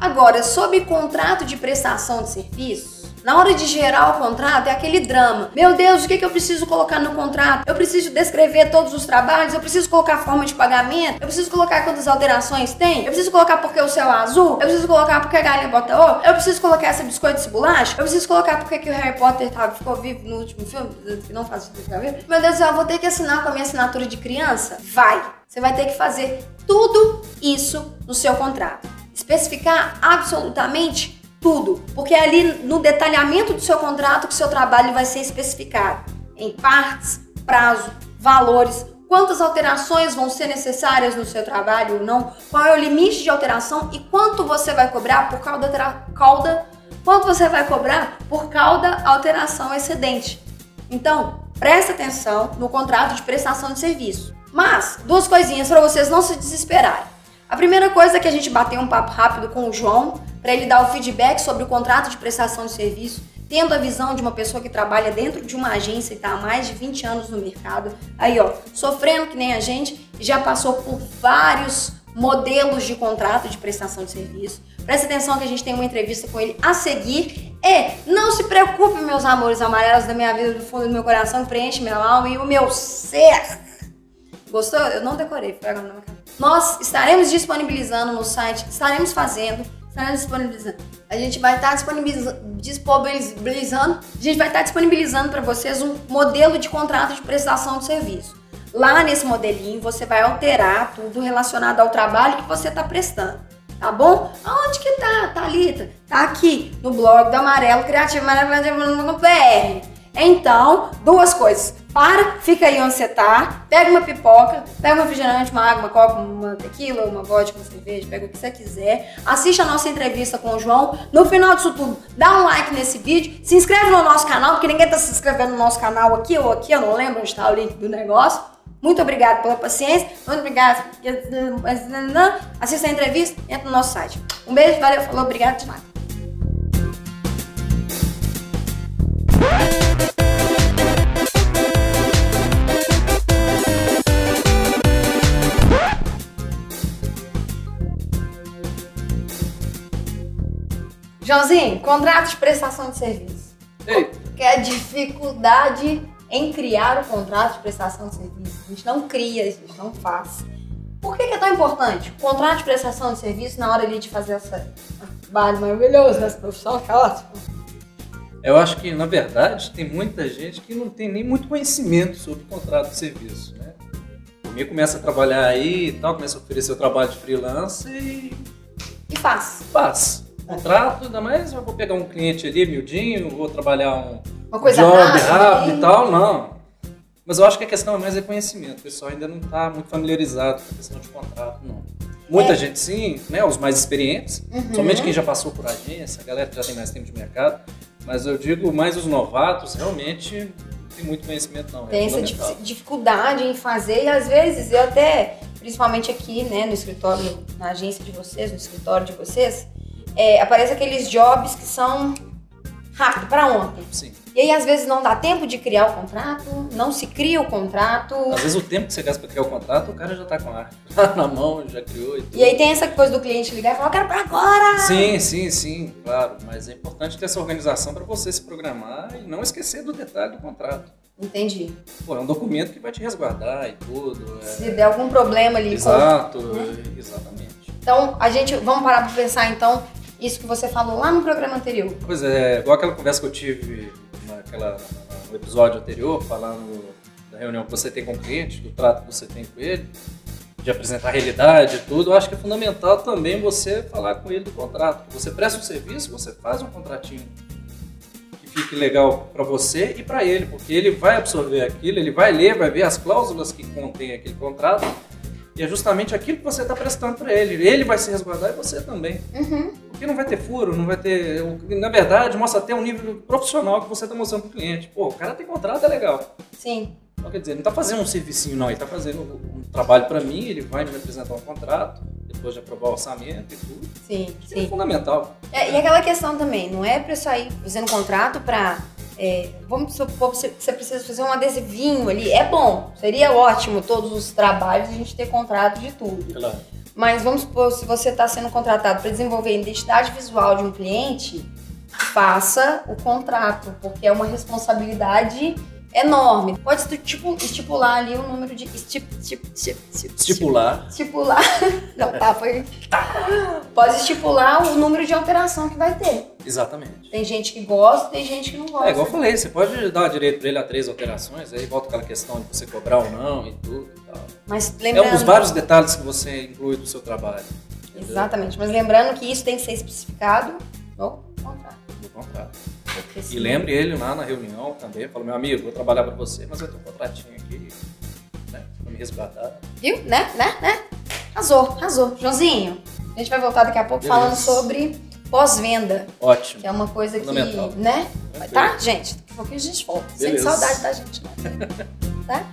Agora, sob contrato de prestação de serviço, na hora de gerar o contrato, é aquele drama. Meu Deus, o que, que eu preciso colocar no contrato? Eu preciso descrever todos os trabalhos, eu preciso colocar forma de pagamento, eu preciso colocar quantas alterações tem, eu preciso colocar porque o céu é azul, eu preciso colocar porque a galinha bota ovo, eu preciso colocar essa biscoito de bolacha, eu preciso colocar porque que o Harry Potter tá, ficou vivo no último filme, que não faz isso, tá? Meu Deus eu vou ter que assinar com a minha assinatura de criança? Vai! Você vai ter que fazer tudo isso no seu contrato. Especificar absolutamente tudo, porque é ali no detalhamento do seu contrato que seu trabalho vai ser especificado em partes, prazo, valores, quantas alterações vão ser necessárias no seu trabalho ou não, qual é o limite de alteração e quanto você vai cobrar por cauda, cauda, quanto você vai cobrar por cauda alteração excedente. Então, presta atenção no contrato de prestação de serviço. Mas, duas coisinhas para vocês não se desesperarem. A primeira coisa é que a gente bateu um papo rápido com o João para ele dar o feedback sobre o contrato de prestação de serviço, tendo a visão de uma pessoa que trabalha dentro de uma agência e está há mais de 20 anos no mercado. Aí, ó, sofrendo que nem a gente, já passou por vários modelos de contrato de prestação de serviço. Presta atenção que a gente tem uma entrevista com ele a seguir. E não se preocupe, meus amores amarelos da minha vida, do fundo do meu coração, preenche minha alma e o meu ser. Gostou? Eu não decorei, foi agora na minha. Nós estaremos disponibilizando no site, estaremos fazendo Tá disponibilizando. A gente vai estar tá disponibilizando, a gente vai estar tá disponibilizando para vocês um modelo de contrato de prestação de serviço. Lá nesse modelinho você vai alterar tudo relacionado ao trabalho que você está prestando. Tá bom? Aonde que tá, Thalita? Tá aqui no blog do Amarelo Criativo PR. Então, duas coisas. Para, fica aí onde você tá, pega uma pipoca, pega um refrigerante, uma água, uma coca, uma tequila, uma vodka, uma cerveja, pega o que você quiser. Assiste a nossa entrevista com o João. No final disso tudo, dá um like nesse vídeo, se inscreve no nosso canal, porque ninguém tá se inscrevendo no nosso canal aqui ou aqui, eu não lembro onde está o link do negócio. Muito obrigado pela paciência, muito obrigado. Assista a entrevista, entra no nosso site. Um beijo, valeu, falou, obrigado de nada. Joãozinho, contrato de prestação de serviço. Ei. Que é a dificuldade em criar o contrato de prestação de serviço. A gente não cria, a gente não faz. Por que, que é tão importante o contrato de prestação de serviço na hora de fazer essa trabalho maravilhoso dessa profissão, que é ótimo? Eu acho que, na verdade, tem muita gente que não tem nem muito conhecimento sobre contrato de serviço, né? O começa a trabalhar aí e tal, começa a oferecer o trabalho de freelance e... E faz. Faz contrato, ainda mais eu vou pegar um cliente ali, miudinho, vou trabalhar um Uma coisa job rápido e tal, não. Mas eu acho que a questão é mais reconhecimento. O pessoal ainda não está muito familiarizado com a questão de contrato, não. Muita é. gente sim, né? Os mais experientes, uhum. somente quem já passou por agência, a galera que já tem mais tempo de mercado. Mas eu digo mais os novatos, realmente não tem muito conhecimento não. É tem é essa dificuldade em fazer e às vezes eu até, principalmente aqui, né, no escritório, na agência de vocês, no escritório de vocês, é, aparece aqueles jobs que são rápido, para ontem. Sim. E aí, às vezes, não dá tempo de criar o contrato, não se cria o contrato. Às vezes, o tempo que você gasta para criar o contrato, o cara já tá com a arte na mão, já criou e tudo. E aí tem essa coisa do cliente ligar e falar, eu quero para agora! Sim, sim, sim, claro. Mas é importante ter essa organização para você se programar e não esquecer do detalhe do contrato. Entendi. Pô, é um documento que vai te resguardar e tudo. É... Se der algum problema ali. Exato. Né? exatamente. Então, a gente, vamos parar para pensar então isso que você falou lá no programa anterior. Pois é, igual aquela conversa que eu tive naquela, no episódio anterior, falando da reunião que você tem com o cliente, do trato que você tem com ele, de apresentar a realidade e tudo, eu acho que é fundamental também você falar com ele do contrato. Você presta um serviço, você faz um contratinho que fique legal para você e para ele, porque ele vai absorver aquilo, ele vai ler, vai ver as cláusulas que contém aquele contrato e é justamente aquilo que você está prestando para ele. Ele vai se resguardar e você também. Uhum. Porque não vai ter furo, não vai ter. Na verdade, mostra até um nível profissional que você está mostrando para o cliente. Pô, o cara tem contrato, é legal. Sim. Então, quer dizer, não está fazendo um servicinho, não. Ele está fazendo um trabalho para mim, ele vai me apresentar um contrato, depois de aprovar o orçamento e tudo. Sim, Isso sim. É fundamental. É, e aquela questão também, não é para sair fazendo contrato para é, vamos supor que você precisa fazer um adesivinho ali. É bom, seria ótimo todos os trabalhos a gente ter contrato de tudo. Claro. Mas vamos supor, se você está sendo contratado para desenvolver a identidade visual de um cliente, faça o contrato, porque é uma responsabilidade enorme. Pode tipo, estipular ali o número de. Estip, estip, estip, estipular. Estipular. Não, tá, foi. Tá. Pode estipular o número de alteração que vai ter. Exatamente. Tem gente que gosta, tem gente que não gosta. É igual eu falei, você pode dar direito para ele a três alterações, aí volta aquela questão de você cobrar ou não e tudo e tal. Mas lembrando... É um dos vários detalhes que você inclui do seu trabalho. Entendeu? Exatamente, mas lembrando que isso tem que ser especificado no contrato. No contrato. E lembre ele lá na reunião também, falou, meu amigo, vou trabalhar para você, mas eu tenho um contratinho aqui, né, pra me resguardar. Viu? Né? Né? Né? Arrasou, arrasou. Joãozinho, a gente vai voltar daqui a pouco Beleza. falando sobre pós-venda. Ótimo. Que é uma coisa que, né? Tá, gente? Daqui a pouquinho a gente volta. Sem saudade da gente, né? tá?